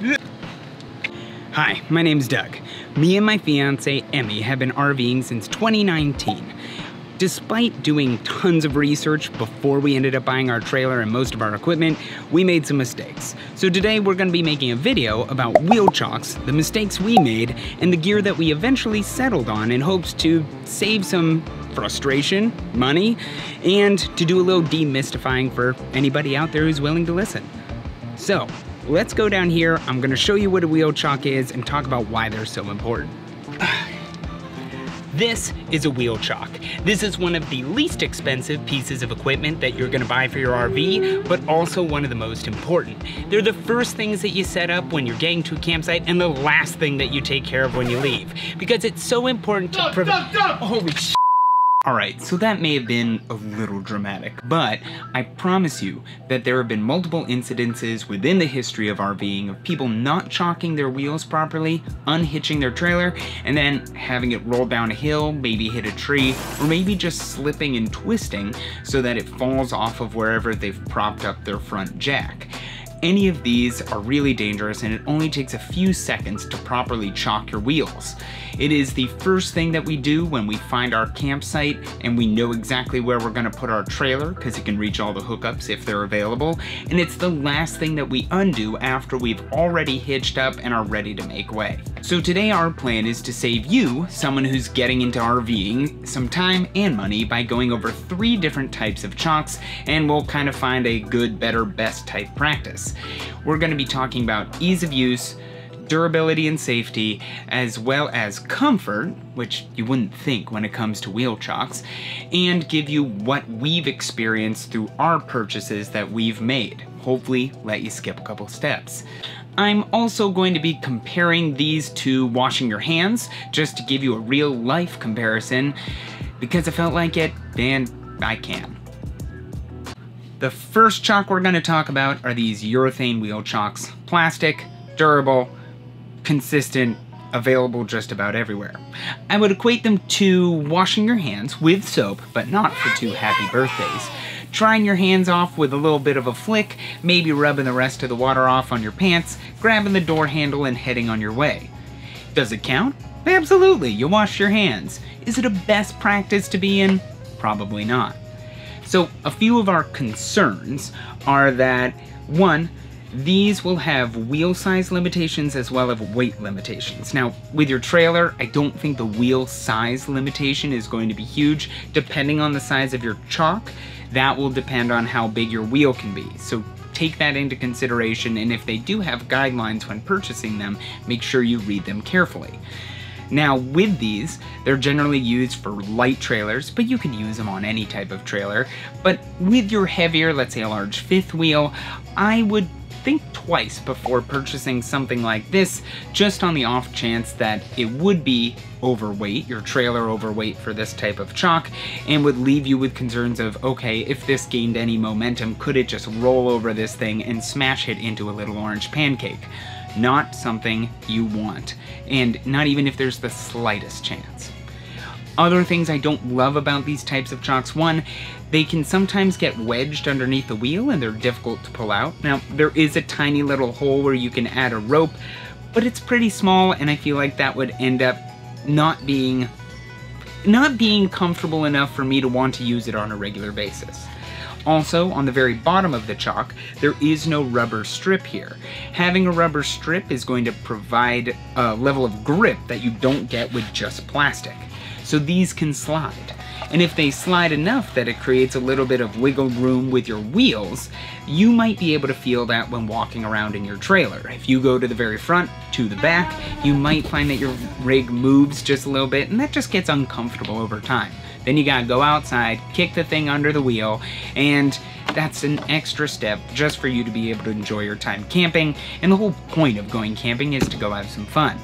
Hi, my name's Doug. Me and my fiance, Emmie, have been RVing since 2019. Despite doing tons of research before we ended up buying our trailer and most of our equipment, we made some mistakes. So today we're going to be making a video about wheel chocks, the mistakes we made, and the gear that we eventually settled on in hopes to save some frustration, money, and to do a little demystifying for anybody out there who's willing to listen. So, let's go down here. I'm gonna show you what a wheel chock is and talk about why they're so important. This is a wheel chock. This is one of the least expensive pieces of equipment that you're gonna buy for your RV, but also one of the most important. They're the first things that you set up when you're getting to a campsite and the last thing that you take care of when you leave. Because it's so important to prevent- Holy sh Alright, so that may have been a little dramatic, but I promise you that there have been multiple incidences within the history of RVing of people not chocking their wheels properly, unhitching their trailer, and then having it roll down a hill, maybe hit a tree, or maybe just slipping and twisting so that it falls off of wherever they've propped up their front jack. Any of these are really dangerous and it only takes a few seconds to properly chock your wheels. It is the first thing that we do when we find our campsite and we know exactly where we're gonna put our trailer because it can reach all the hookups if they're available. And it's the last thing that we undo after we've already hitched up and are ready to make way. So today our plan is to save you, someone who's getting into RVing, some time and money by going over three different types of chocks and we'll kind of find a good, better, best type practice. We're gonna be talking about ease of use, durability and safety, as well as comfort, which you wouldn't think when it comes to wheel chocks, and give you what we've experienced through our purchases that we've made. Hopefully let you skip a couple steps. I'm also going to be comparing these to washing your hands, just to give you a real life comparison, because I felt like it, and I can. The first chock we're going to talk about are these urethane wheel chocks. Plastic, durable, consistent, available just about everywhere. I would equate them to washing your hands with soap, but not for two happy birthdays. Trying your hands off with a little bit of a flick, maybe rubbing the rest of the water off on your pants, grabbing the door handle and heading on your way. Does it count? Absolutely, you wash your hands. Is it a best practice to be in? Probably not. So a few of our concerns are that, one, these will have wheel size limitations as well as weight limitations. Now, with your trailer, I don't think the wheel size limitation is going to be huge. Depending on the size of your chock, that will depend on how big your wheel can be. So take that into consideration, and if they do have guidelines when purchasing them, make sure you read them carefully. Now with these, they're generally used for light trailers, but you could use them on any type of trailer. But with your heavier, let's say a large fifth wheel, I would think twice before purchasing something like this, just on the off chance that it would be overweight, your trailer overweight for this type of chock, and would leave you with concerns of, okay, if this gained any momentum, could it just roll over this thing and smash it into a little orange pancake? Not something you want, and not even if there's the slightest chance. Other things I don't love about these types of chocks, one, they can sometimes get wedged underneath the wheel and they're difficult to pull out. Now, there is a tiny little hole where you can add a rope, but it's pretty small and I feel like that would end up not being not being comfortable enough for me to want to use it on a regular basis. Also, on the very bottom of the chock, there is no rubber strip here. Having a rubber strip is going to provide a level of grip that you don't get with just plastic so these can slide. And if they slide enough that it creates a little bit of wiggle room with your wheels, you might be able to feel that when walking around in your trailer. If you go to the very front, to the back, you might find that your rig moves just a little bit, and that just gets uncomfortable over time. Then you gotta go outside, kick the thing under the wheel, and that's an extra step just for you to be able to enjoy your time camping, and the whole point of going camping is to go have some fun.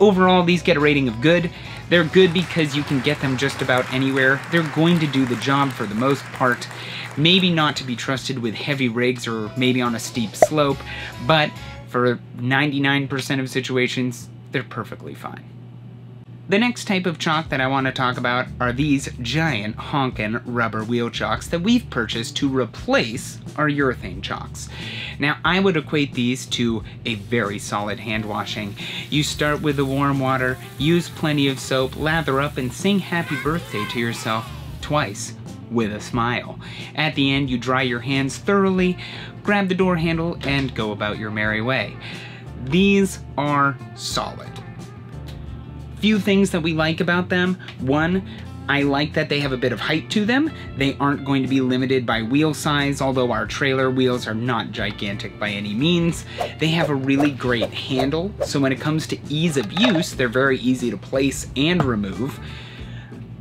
Overall, these get a rating of good. They're good because you can get them just about anywhere. They're going to do the job for the most part. Maybe not to be trusted with heavy rigs or maybe on a steep slope, but for 99% of situations, they're perfectly fine. The next type of chock that I want to talk about are these giant honkin' rubber wheel chocks that we've purchased to replace our urethane chocks. Now I would equate these to a very solid hand washing. You start with the warm water, use plenty of soap, lather up and sing happy birthday to yourself twice with a smile. At the end, you dry your hands thoroughly, grab the door handle, and go about your merry way. These are solid. Few things that we like about them. One, I like that they have a bit of height to them. They aren't going to be limited by wheel size, although our trailer wheels are not gigantic by any means. They have a really great handle, so when it comes to ease of use, they're very easy to place and remove.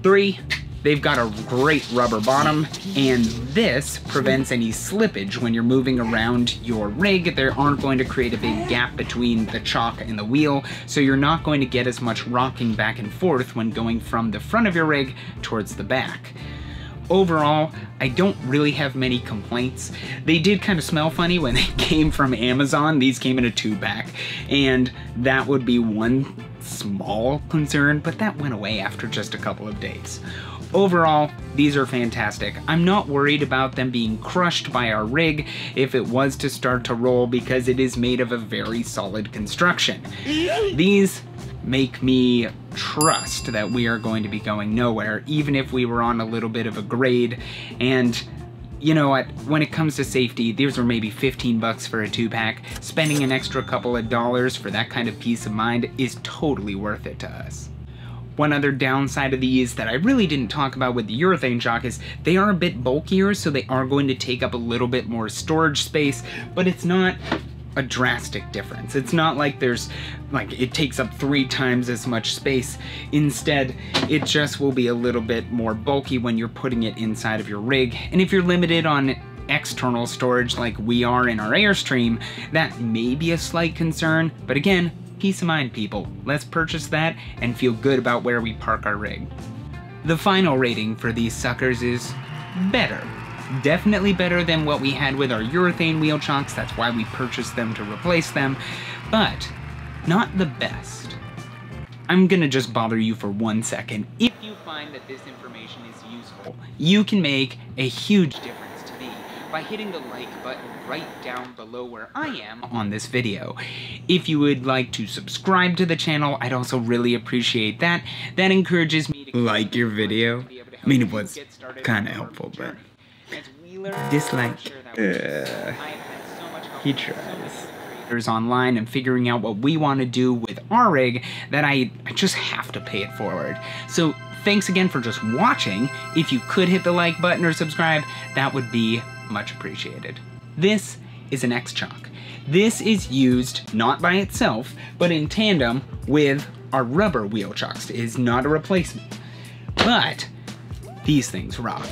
Three, They've got a great rubber bottom, and this prevents any slippage when you're moving around your rig. They aren't going to create a big gap between the chock and the wheel, so you're not going to get as much rocking back and forth when going from the front of your rig towards the back. Overall, I don't really have many complaints. They did kind of smell funny when they came from Amazon. These came in a two pack, and that would be one small concern, but that went away after just a couple of days. Overall, these are fantastic. I'm not worried about them being crushed by our rig if it was to start to roll because it is made of a very solid construction. These make me trust that we are going to be going nowhere, even if we were on a little bit of a grade. And you know what, when it comes to safety, these were maybe 15 bucks for a two pack. Spending an extra couple of dollars for that kind of peace of mind is totally worth it to us. One other downside of these that I really didn't talk about with the urethane chock is they are a bit bulkier, so they are going to take up a little bit more storage space, but it's not a drastic difference. It's not like there's, like, it takes up three times as much space. Instead, it just will be a little bit more bulky when you're putting it inside of your rig. And if you're limited on external storage like we are in our Airstream, that may be a slight concern, but again, Peace of mind, people. Let's purchase that and feel good about where we park our rig. The final rating for these suckers is better. Definitely better than what we had with our urethane wheel chocks, that's why we purchased them to replace them, but not the best. I'm gonna just bother you for one second. If you find that this information is useful, you can make a huge difference by hitting the like button right down below where I am on this video. If you would like to subscribe to the channel, I'd also really appreciate that. That encourages me to like your video. I mean, it was kind of helpful, but dislike. Uh, he tries online and figuring out what we want to do with our rig that I, I just have to pay it forward. So thanks again for just watching. If you could hit the like button or subscribe, that would be much appreciated. This is an X-Chock. This is used not by itself, but in tandem with our rubber wheel chocks. It is not a replacement. But these things rock.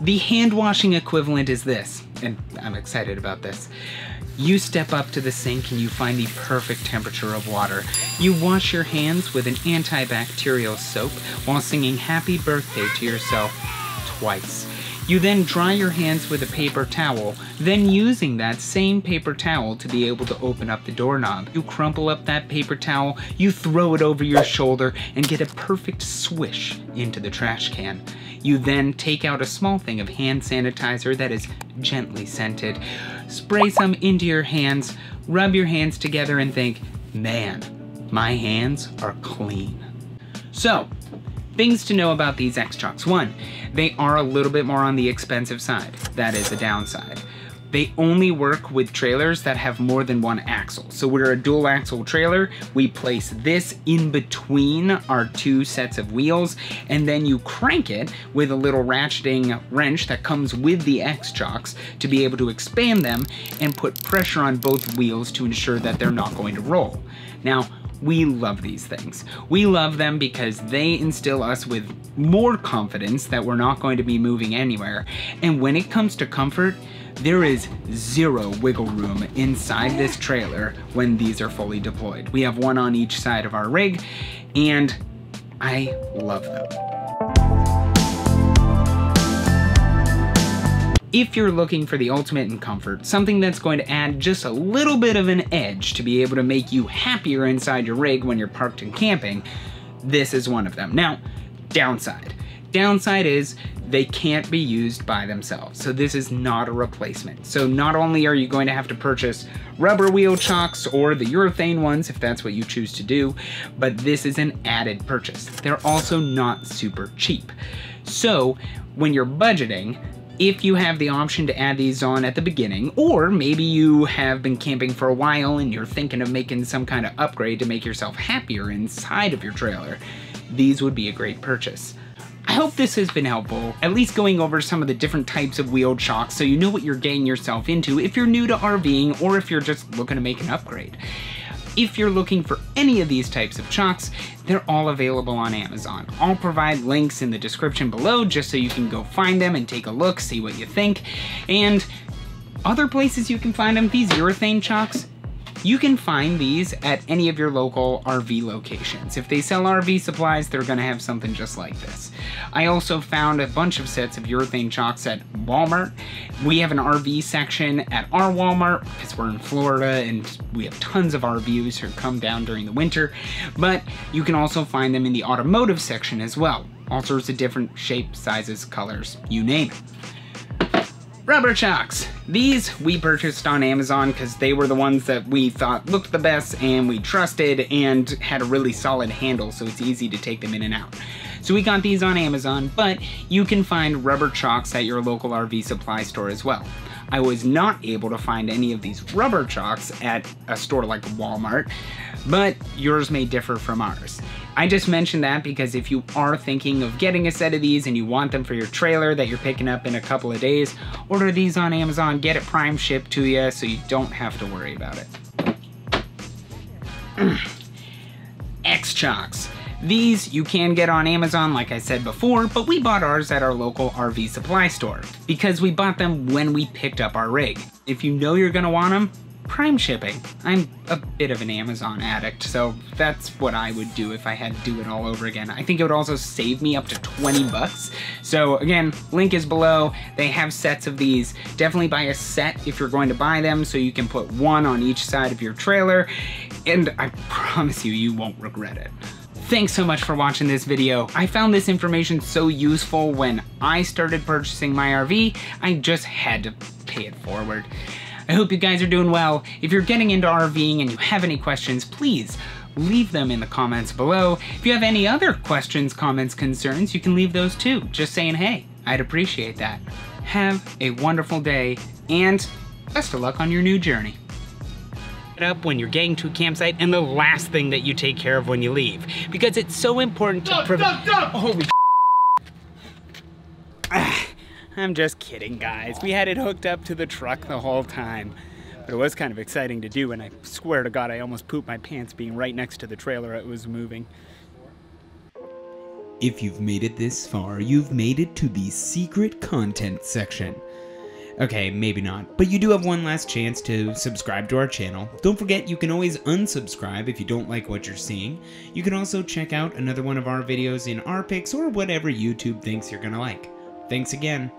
The hand washing equivalent is this, and I'm excited about this. You step up to the sink and you find the perfect temperature of water. You wash your hands with an antibacterial soap while singing happy birthday to yourself twice. You then dry your hands with a paper towel, then using that same paper towel to be able to open up the doorknob. You crumple up that paper towel, you throw it over your shoulder, and get a perfect swish into the trash can. You then take out a small thing of hand sanitizer that is gently scented, spray some into your hands, rub your hands together and think, man, my hands are clean. So, Things to know about these X-Chocks. One, they are a little bit more on the expensive side. That is a downside. They only work with trailers that have more than one axle. So we're a dual axle trailer. We place this in between our two sets of wheels, and then you crank it with a little ratcheting wrench that comes with the X-Chocks to be able to expand them and put pressure on both wheels to ensure that they're not going to roll. Now, we love these things. We love them because they instill us with more confidence that we're not going to be moving anywhere. And when it comes to comfort, there is zero wiggle room inside this trailer when these are fully deployed. We have one on each side of our rig, and I love them. If you're looking for the ultimate in comfort, something that's going to add just a little bit of an edge to be able to make you happier inside your rig when you're parked and camping, this is one of them. Now, downside. Downside is they can't be used by themselves. So this is not a replacement. So not only are you going to have to purchase rubber wheel chocks or the urethane ones if that's what you choose to do, but this is an added purchase. They're also not super cheap. So when you're budgeting, if you have the option to add these on at the beginning, or maybe you have been camping for a while and you're thinking of making some kind of upgrade to make yourself happier inside of your trailer, these would be a great purchase. I hope this has been helpful, at least going over some of the different types of wheeled chocks so you know what you're getting yourself into if you're new to RVing or if you're just looking to make an upgrade. If you're looking for any of these types of chocks, they're all available on Amazon. I'll provide links in the description below just so you can go find them and take a look, see what you think. And other places you can find them, these urethane chocks, you can find these at any of your local RV locations. If they sell RV supplies, they're gonna have something just like this. I also found a bunch of sets of urethane chocks at Walmart. We have an RV section at our Walmart because we're in Florida and we have tons of RVs who come down during the winter, but you can also find them in the automotive section as well. All sorts of different shapes, sizes, colors, you name it. Rubber chocks. These we purchased on Amazon because they were the ones that we thought looked the best and we trusted and had a really solid handle so it's easy to take them in and out. So we got these on Amazon, but you can find rubber chocks at your local RV supply store as well. I was not able to find any of these rubber chocks at a store like Walmart, but yours may differ from ours. I just mentioned that because if you are thinking of getting a set of these and you want them for your trailer that you're picking up in a couple of days, order these on Amazon, get it prime shipped to you so you don't have to worry about it. X-Chocks. These you can get on Amazon like I said before, but we bought ours at our local RV supply store because we bought them when we picked up our rig. If you know you're gonna want them, prime shipping. I'm a bit of an Amazon addict, so that's what I would do if I had to do it all over again. I think it would also save me up to 20 bucks. So again, link is below. They have sets of these. Definitely buy a set if you're going to buy them so you can put one on each side of your trailer. And I promise you, you won't regret it. Thanks so much for watching this video. I found this information so useful when I started purchasing my RV, I just had to pay it forward. I hope you guys are doing well. If you're getting into RVing and you have any questions, please leave them in the comments below. If you have any other questions, comments, concerns, you can leave those too. Just saying hey, I'd appreciate that. Have a wonderful day and best of luck on your new journey up when you're getting to a campsite and the last thing that you take care of when you leave because it's so important to prevent holy I'm just kidding guys we had it hooked up to the truck the whole time but it was kind of exciting to do and I swear to god I almost pooped my pants being right next to the trailer it was moving if you've made it this far you've made it to the secret content section Okay, maybe not. But you do have one last chance to subscribe to our channel. Don't forget, you can always unsubscribe if you don't like what you're seeing. You can also check out another one of our videos in our picks or whatever YouTube thinks you're gonna like. Thanks again.